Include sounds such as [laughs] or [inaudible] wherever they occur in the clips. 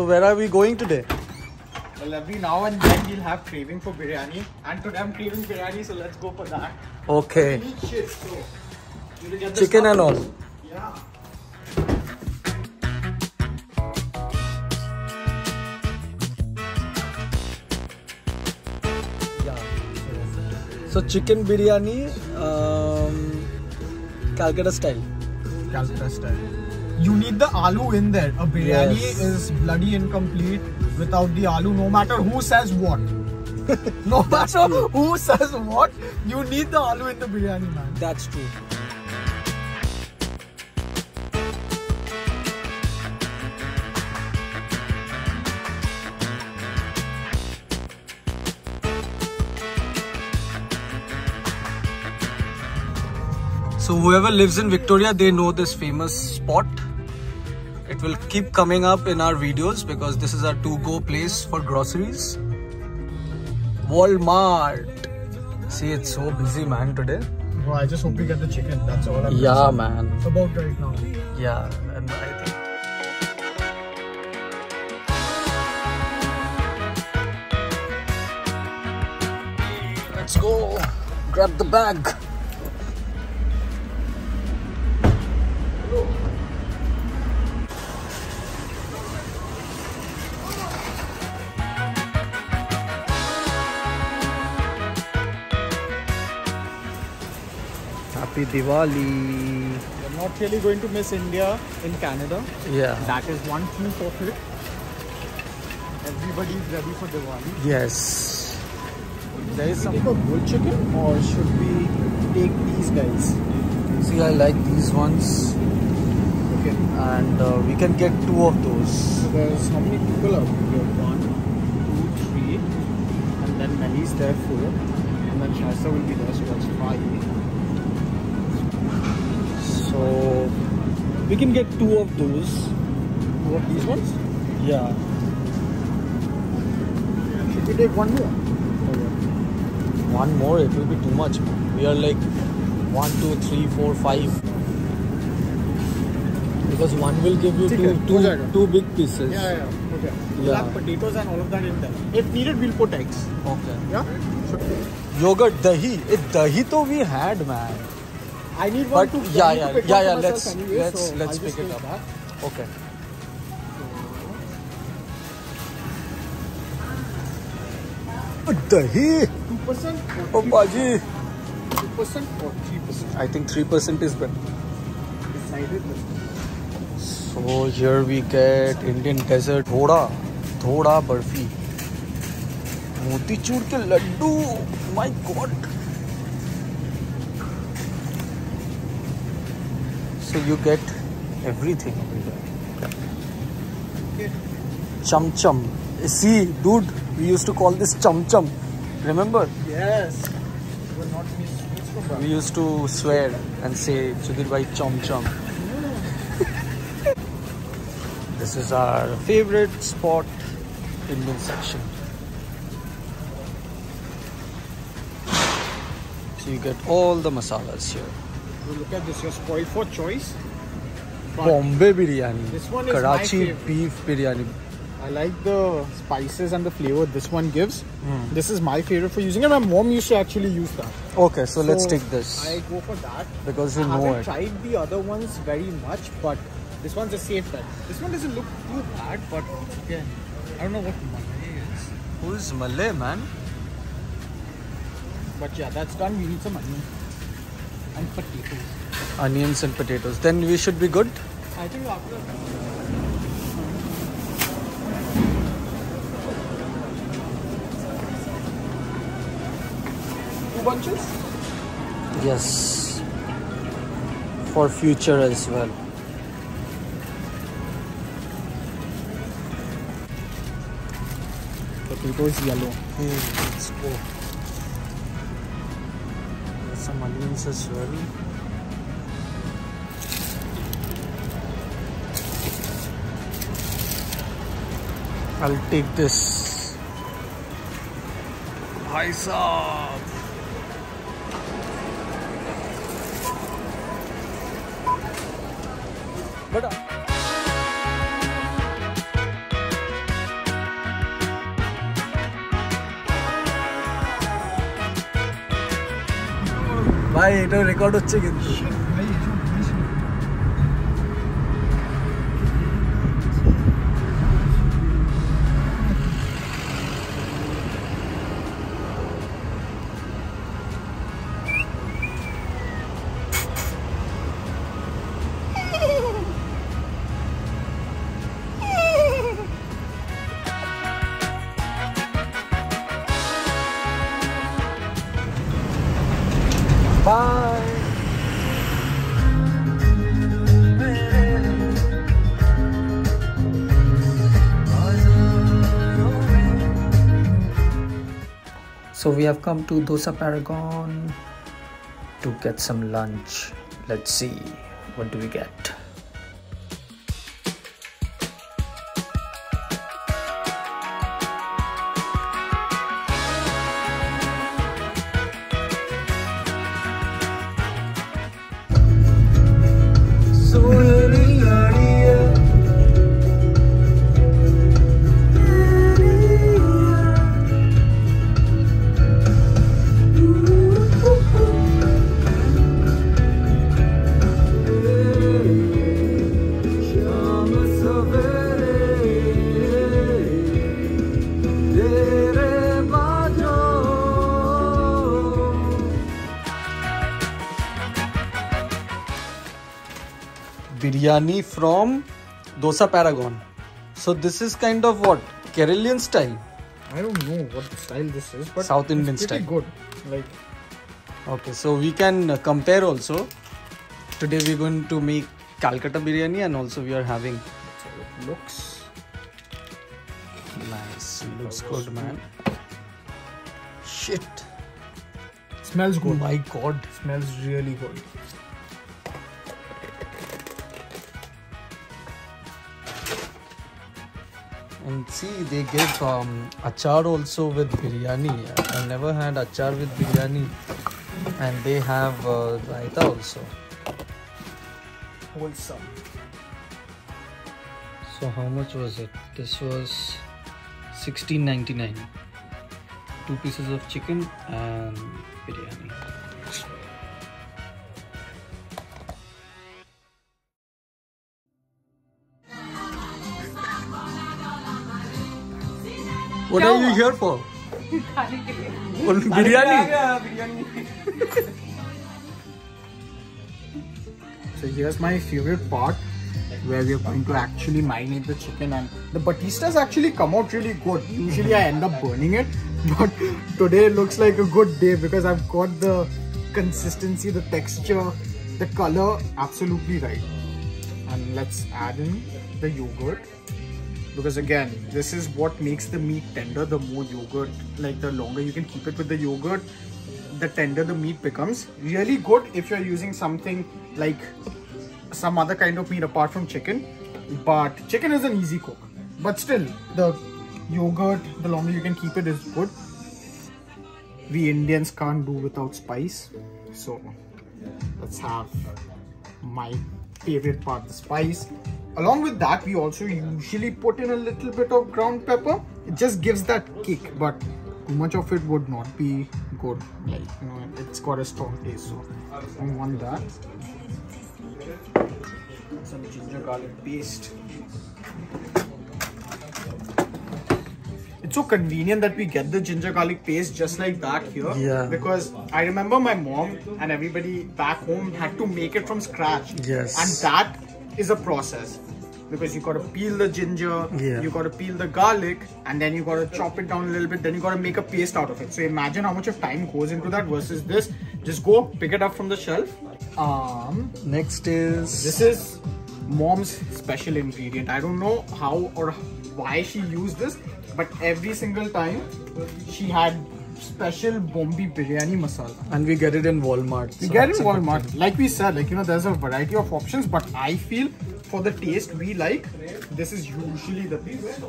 So where are we going today? Well, every now and then we'll have craving for biryani. And today I'm craving biryani, so let's go for that. Okay. Shit, so. we'll get the Chicken and all. Yeah. Yeah. So chicken biryani, um, Calcutta style. Calcutta style. You need the aloo in there. A biryani Yes. is bloody incomplete without the aloo, no matter who says what. [laughs] no matter who says what, you need the aloo in the biryani, man. That's true. So whoever lives in Victoria, they know this famous spot. It will keep coming up in our videos because this is our to-go place for groceries. Walmart. See, it's so busy, man, today. Bro, I just hope we get the chicken. That's all I'm Yeah, man. about right now. Yeah, and I think. Let's go. Grab the bag. Happy Diwali. We're not really going to miss India in Canada. Yeah. That is one proof of it. Everybody's ready for Diwali. Yes. There is some. a bull chicken or should we take these guys? See, I like these ones, Okay. and uh, we can get two of those. So there's how many people are here? One, two, three, and then Melly's there four, and then Shasta will be there, so that's five. So we can get two of those. What these ones? Yeah. Should we take one more? One more, it will be too much. We are like one, two, three, four, five. Because one will give you two, two, two big pieces. Yeah, yeah. Okay. We'll yeah. have potatoes and all of that in there. If needed, we'll put eggs. Okay. Yeah. Yogurt, dahi. It dahi to we had, man. I need one but to, yeah, yeah, to yeah, yeah. Let's anyway, let's so let's pick it up. Back. Okay. दही ओ बाजी I think three percent is better so here we get Indian dessert थोड़ा थोड़ा बर्फ़ी मोतीचूर के laddu my god So you get everything over there. Okay. Chum chum. See, dude, we used to call this chum chum. Remember? Yes. We're not missing sweets from that. We used to swear and say Sudhir bhai chum chum. this is our favorite spot, Indian section. So you get all the masalas here. Look at this, you're spoiled for choice. Bombay biryani, This one is Karachi beef biryani. I like the spices and the flavor this one gives. Hmm. This is my favorite for using it. My mom used to actually use that. Okay, so, let's take this I go for that. because you I know haven't it. tried the other ones very much, but this one's a safe bet. This one doesn't look too bad, but again, I don't know what Malay is. Who is Malay, man? But yeah, that's done. We need some onion and potatoes. Onions and potatoes. Then we should be good. I think after two bunches. Yes. For future as well. Potatoes yellow. Okay, let's go. Some onions as well. I'll take this. Bhai Saab. But uh, এটা record হচ্ছে কিন্তু। So we have come to Dosa Paragon to get some lunch. Let's see what do we get. Biryani from Dosa Paragon. So this is kind of what Keralian style. I don't know what style this is, but South Indian it's pretty style. good. Like Okay, so we can uh, compare also. Today we're going to make Calcutta biryani and also we are having that's how it looks. nice. Looks good, man. Shit. Smells Oh good. my god. Smells really good. And see, they give um, achar also with biryani. I never had achar with biryani. And they have uh, raita also. Wholesome. So how much was it? This was 16.99. Two pieces of chicken and biryani. What are you here for? [laughs] Biryani. So here's my favorite part where we are going to actually marinate the chicken and the batistas actually come out really good. Usually I end up burning it but today looks like a good day because I've got the consistency, the texture, the color absolutely right. And let's add in the yogurt because again this is what makes the meat tender the more yogurt. Like the longer you can keep it with the yogurt the tender the meat becomes really good if you're using something like some other kind of meat apart from chicken. But chicken is an easy cook. But still the yogurt the longer you can keep it is good. We indians can't do without spice. So let's have my favorite part the spice. Along with that we also usually put in a little bit of ground pepper. It just gives that kick but too much of it would not be good. Like you know it's got a strong taste so i want that. Some ginger garlic paste it's so convenient that we get the ginger garlic paste just like that here Yeah. because i remember my mom and everybody back home had to make it from scratch Yes. and that is a process because you got to peel the ginger Yeah. you got to peel the garlic and then you got to chop it down a little bit then you got to make a paste out of it so imagine how much of time goes into that versus this just go pick it up from the shelf um Next is this is mom's special ingredient. I don't know how or why she used this, but every single time she had special Bombay biryani masala. and we get it in Walmart. We so get it's in Walmart. Like we said, like you know, there's a variety of options, but I feel for the taste we like, this is usually the best.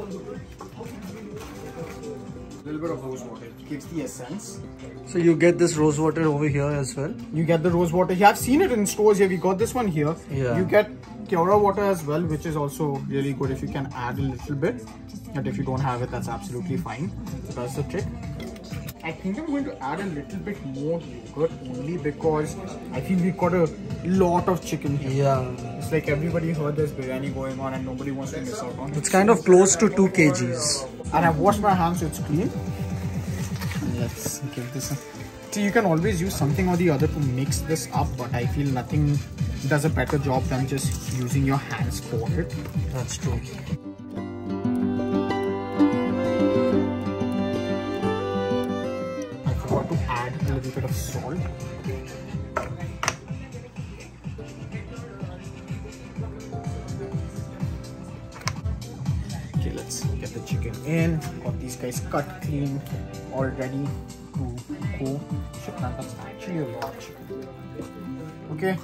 Little bit of rose water it gives the essence. So you get this rose water over here as well. You get the rose water. Yeah, I've seen it in stores here. We got this one here. Yeah. You get kewra water as well, which is also really good if you can add a little bit. But if you don't have it, that's absolutely fine. So that's the trick. I think I'm going to add a little bit more yogurt only because I feel we got a lot of chicken here. Yeah. It's like everybody heard there's biryani going on and nobody wants to miss out on it. It's kind of close to 2 kgs. And I've washed my hands so it's clean. Let's give this a... See, you can always use something or the other to mix this up, but I feel nothing does a better job than just using your hands for it. That's true. Little bit of salt. Okay, let's get the chicken in. Got these guys cut clean, all ready to go. Shit man, that's actually a. Okay,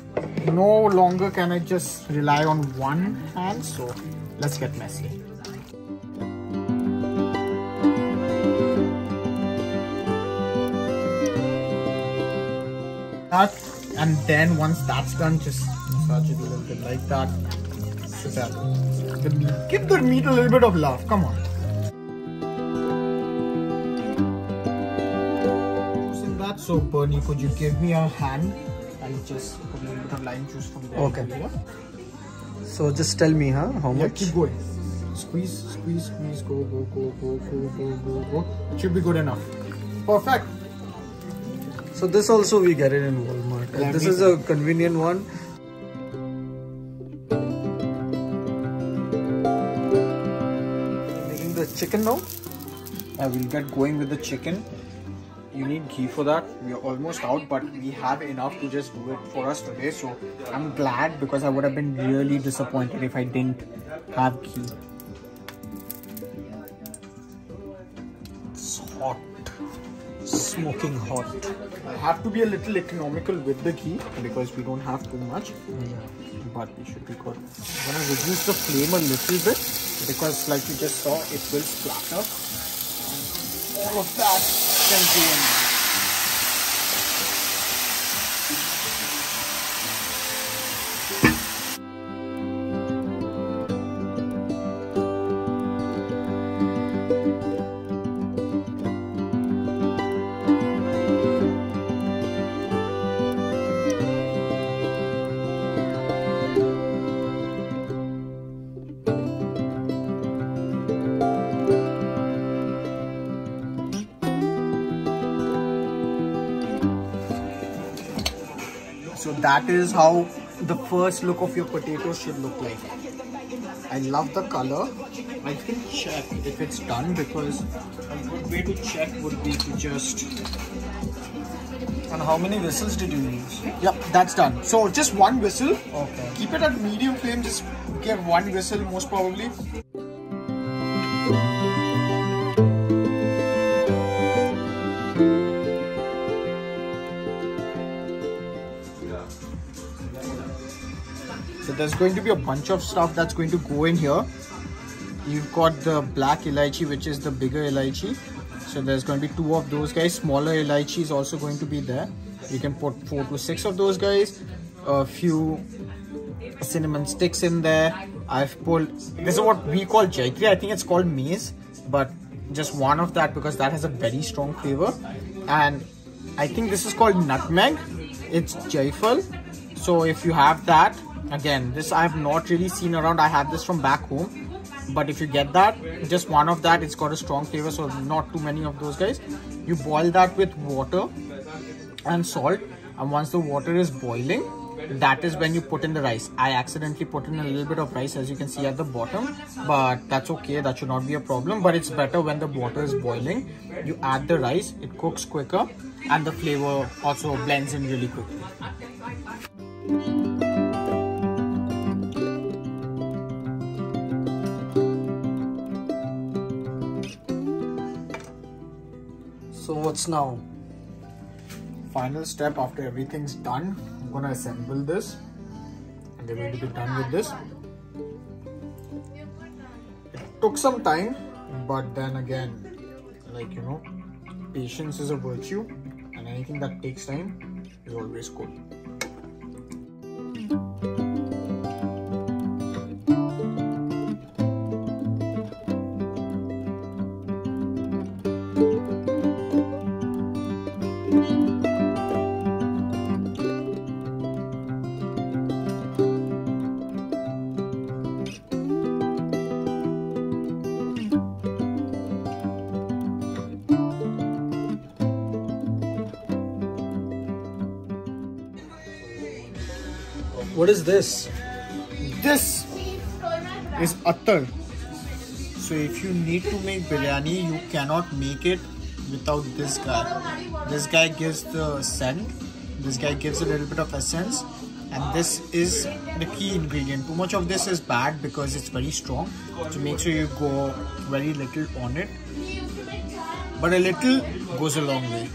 no longer can I just rely on one hand, so let's get messy. that. And then once that's done, just massage it a little bit like that. Sit up. Give the meat a little bit of love. Come on. Using that soap, Bernie, could you give me a hand and just put a little bit of lime juice from there? Okay. So just tell me, huh? How yeah, much? Keep going. Squeeze, squeeze, squeeze. Go, go, go, go, go, go, go. It should be good enough. Perfect. So this also we get it in Walmart. This is a convenient one. Making the chicken now. I will get going with the chicken. You need ghee for that. We are almost out, but we have enough to just do it for us today. So I'm glad because I would have been really disappointed if I didn't have ghee. Smoking hot. I have to be a little economical with the ghee because we don't have too much. But we should be good. I'm gonna reduce the flame a little bit because, like you just saw, it will splatter. All of that can go in. So that is how the first look of your potato should look like. I love the color. I can check if it's done because a good way to check would be to just And how many whistles did you use? Yep, that's done. So just one whistle. Okay. Keep it at medium flame. Just give one whistle most probably. So there's going to be a bunch of stuff that's going to go in here. You've got the black elaichi, which is the bigger elaichi. So there's going to be two of those guys. Smaller elaichi is also going to be there. You can put four to six of those guys. A few cinnamon sticks in there. I've pulled. This is what we call javitri. I think it's called mace, but just one of that because that has a very strong flavor. And I think this is called nutmeg. It's jaifal. So if you have that, again, this I have not really seen around. I have this from back home. But if you get that, just one of that, it's got a strong flavor, so not too many of those guys. You boil that with water and salt, and once the water is boiling, that is when you put in the rice. I accidentally put in a little bit of rice, as you can see at the bottom, but that's okay. That should not be a problem. But it's better when the water is boiling. You add the rice, it cooks quicker, and the flavor also blends in really quickly. So what's now? final step after everything's done i'm gonna assemble this. And we're going to be done with this. It took some time but then again like you know patience is a virtue and anything that takes time is always good What is this? This is attar. So if you need to make biryani, you cannot make it without this guy. This guy gives the scent. This guy gives a little bit of essence. And this is the key ingredient. Too much of this is bad because it's very strong. So make sure you go very little on it. But a little goes a long way.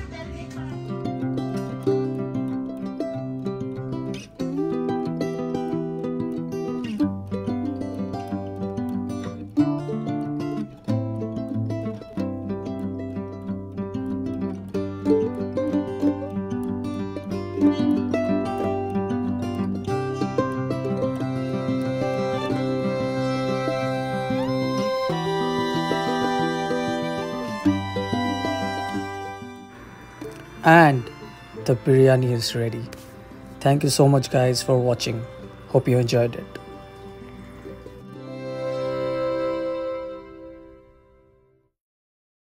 And the biryani is ready. Thank you so much guys for watching. Hope you enjoyed it.